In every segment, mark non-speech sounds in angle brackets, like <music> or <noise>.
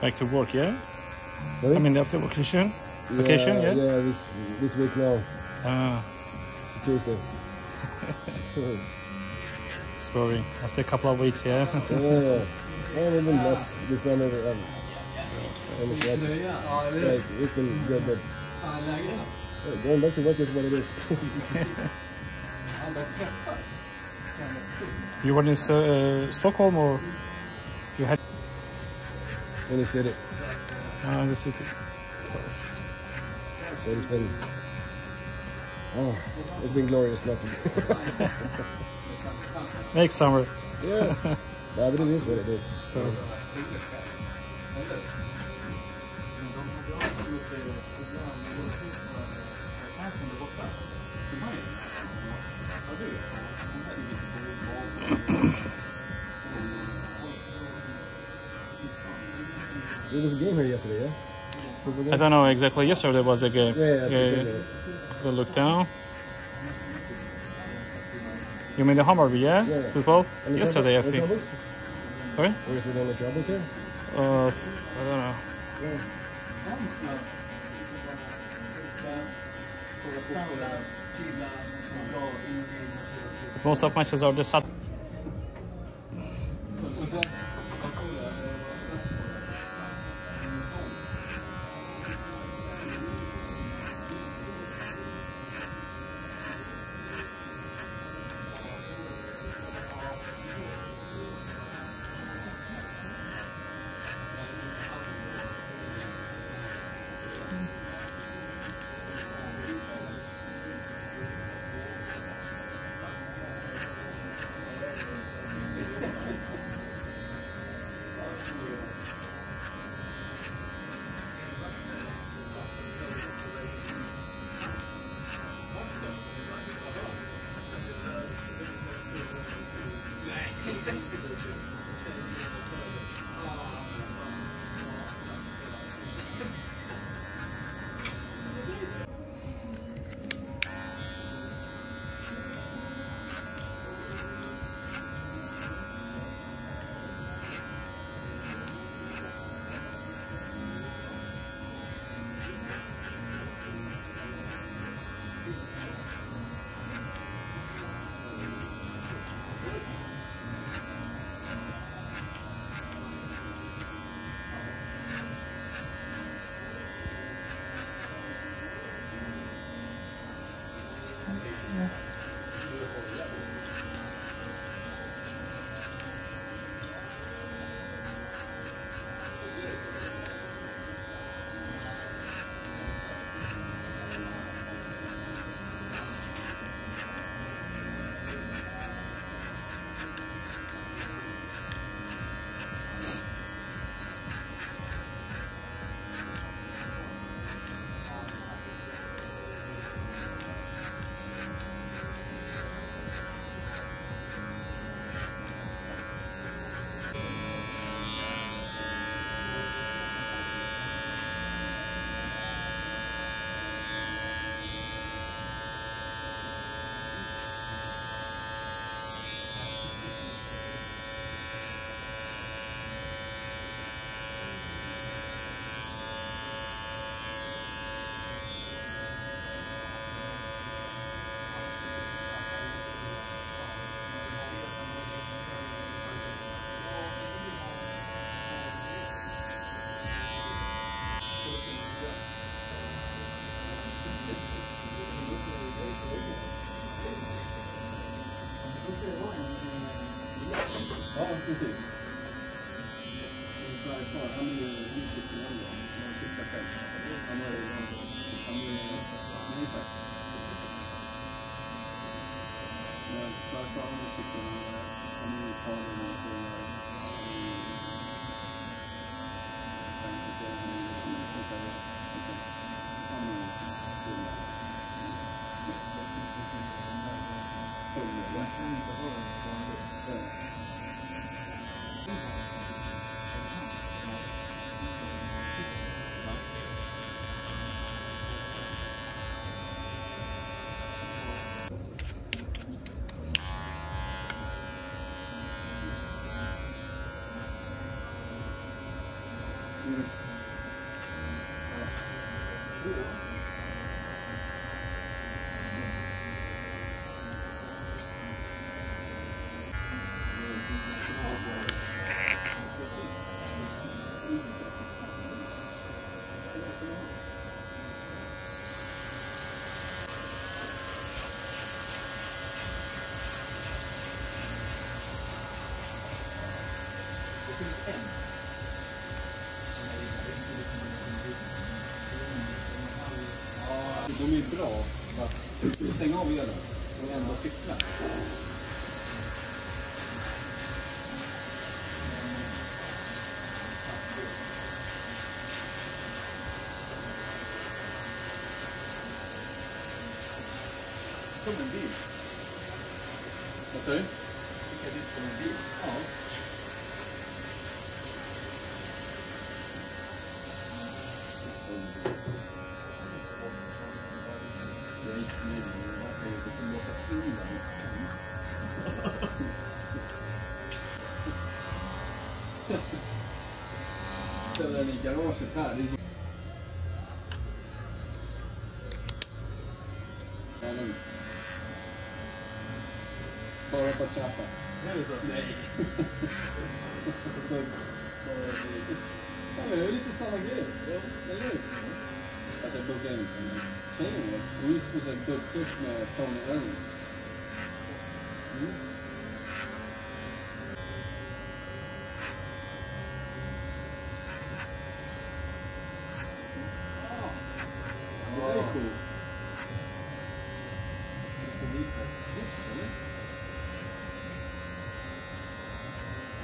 Back to work, yeah? Sorry? I mean, after vacation? Yeah, vacation, yeah? Yeah, this, this week now. Ah. Tuesday. Sorry, <laughs> <laughs> after a couple of weeks, yeah? yeah, yeah. Well, <laughs> we've this summer. Um, and it's, like, yeah, it's, it's been good, but yeah, going back to work is what it is. you were in uh, Stockholm or you had? Eller it? det. Uh, ja, det sitter. So it's been, oh, it's been glorious nothing. <laughs> Next summer. Yeah. yeah, <laughs> but it is what it is. There was a game here yesterday, yeah? I don't know exactly. Yesterday was the game. Yeah, yeah. yeah, yeah. We'll look down. You mean the Hammarby, yeah? yeah, yeah. Football? Yesterday, I think. Sorry? Where is it on the troubles here? Uh, I don't know. Yeah. most of matches are the Saturday. This is. i p a how many o e s i h e e r o n No, k a y How many o these? How m a y of these? Many f a c t No, i n s i d p a how many i e other o De är ju bra för att stänga av elen och ändå cykla. Som en bil. Vad säger du? Lika dyrt som en bil. Ja. den i garaget här. Det är så... Bara på chappa. Nej. <laughs> ja, men det är lite samma grej. Eller hur? Alltså jag buggade inte, men Kane var sjukt en buggkurs med Tony Elm. Mm.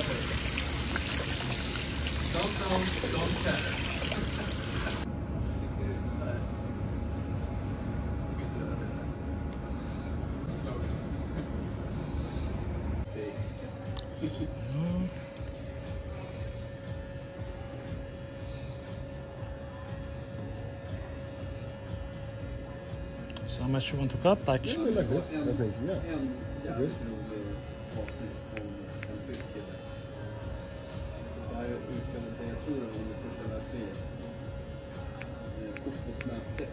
weapon. Don't come, don't chatter. So how much you want to cut? Like, yeah, like this, I think. Yeah. Okay. här utspelade sig, jag tror det var under första världskriget. Kort <laughs>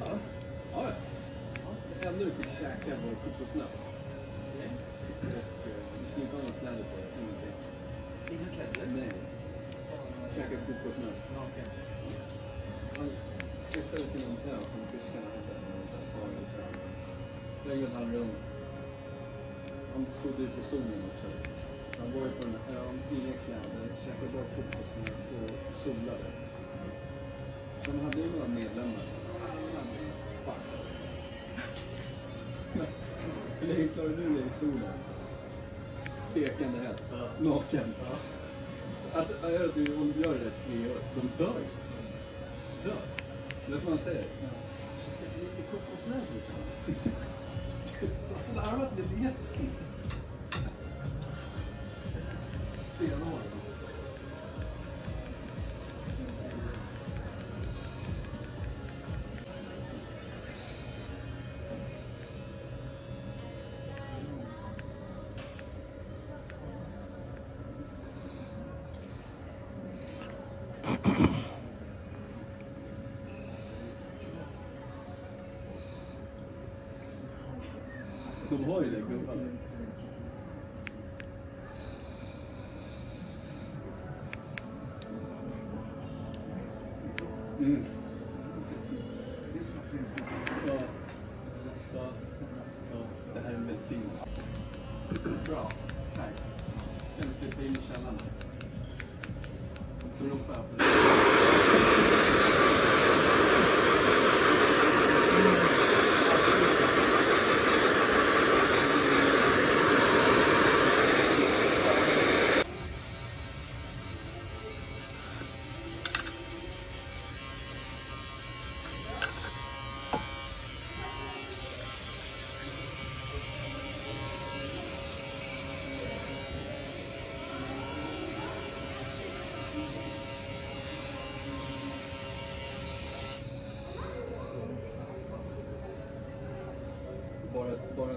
ja, ja. Det enda eh, du fick käka var kort på Och du skulle inte ha några kläder på ingenting. Inga kläder? Nej. Käka kort på snö. Naken? Han flyttade till en ö som tyskarna hette. Där han runt han trodde ute på zonen också. Han var ju på den här ön, inga kläder, käkade bara kokosnöt och solade. De hade ju några medlemmar. Fuck. Hur länge klarar du dig i solen? Stekande hett, naken. Att, att du gör det där tre år, de dör ju. Dör. Det är vad man säger. Lite kokosnöt liksom. Du <laughs> har slarvat med leken. var ju det, gubben. Mm. Det här är en Bra. Tack. Kan du flytta in i källaren? Då ropar jag för dig.